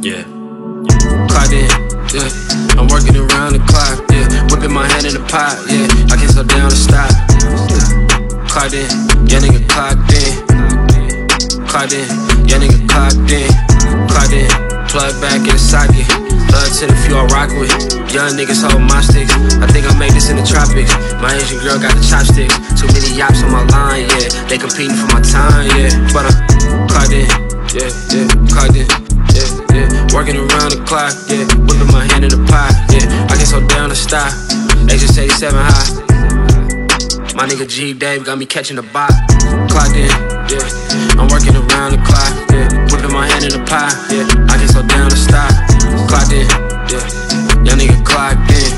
Yeah. Clocked in, yeah. I'm working around the clock, yeah. Whipping my hand in the pot, yeah. I can't slow down or stop. Clocked in, yeah, nigga clocked in. Clocked in, yeah, nigga clocked in. Clocked in, plug back in the socket. Love to the few I rock with. Young niggas hold my sticks. I think I made this in the tropics. My Asian girl got the chopsticks. Too many yaps on my line, yeah. They competing for around yeah, whipping my hand in the pot, yeah. I can slow down and stop. Agent 87 high. My nigga G Dave got me catching the bot. Clocked in, yeah. I'm working around the clock, yeah. Whipping my hand in the pot, yeah. I can slow down and stop. Clocked in, yeah. Young nigga clocked in.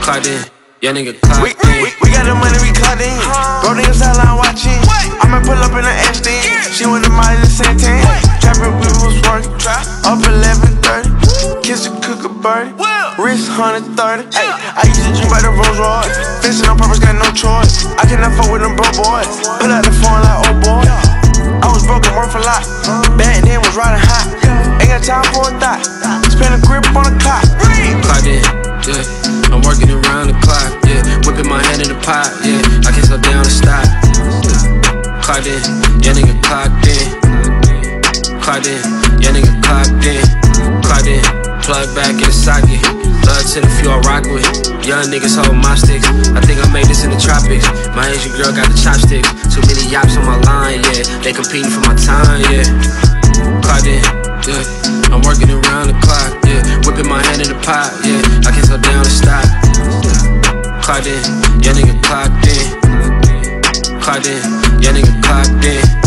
Clocked in, young nigga clocked We, in. we, we got the money, we clocked in. Bro, niggas sideline watching. I'ma pull up in the Aston. 130. Wrist 130. Hey, I used to drink by the Rolls Royce. Fishing on purpose, got no choice. I cannot fuck with them broke boys. Put out the phone like old boy. I was broke and worth a lot. Back then was riding high. Ain't got time for a thought. Spend a grip on the clock. Clock in, yeah. I'm working around the clock, yeah. Whipping my head in the pot, yeah. I can't slow down and stop. Clocked in, yeah, nigga clocked in. Clocked in, yeah, nigga clocked in. Clocked in plug back in the socket. Love to the few I rock with. Young niggas hold my sticks. I think I made this in the tropics. My Asian girl got the chopsticks. Too many yaps on my line, yeah. They competing for my time, yeah. Clocked in, yeah. I'm working around the clock, yeah. Whipping my hand in the pot, yeah. I can't slow down and stop. Yeah. Clocked in, yeah, nigga clocked in. Clocked in, yeah, nigga clocked in.